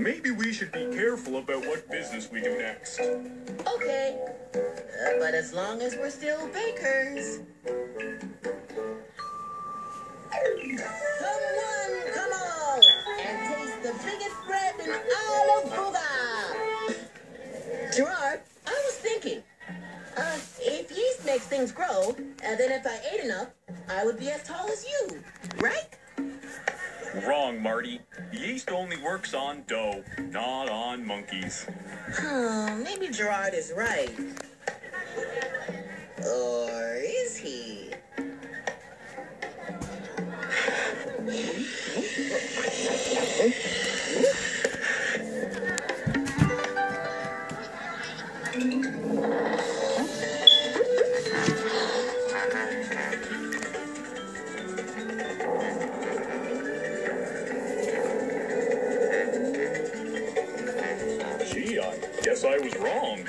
Maybe we should be careful about what business we do next. Okay. Uh, but as long as we're still bakers. Someone come on and taste the biggest bread in all of Booga. Gerard, I was thinking, uh, if yeast makes things grow, uh, then if I ate enough, I would be as tall as you, right? Wrong, Marty. Yeast only works on dough, not on monkeys. Oh, maybe Gerard is right. Or is he? I guess I was wrong.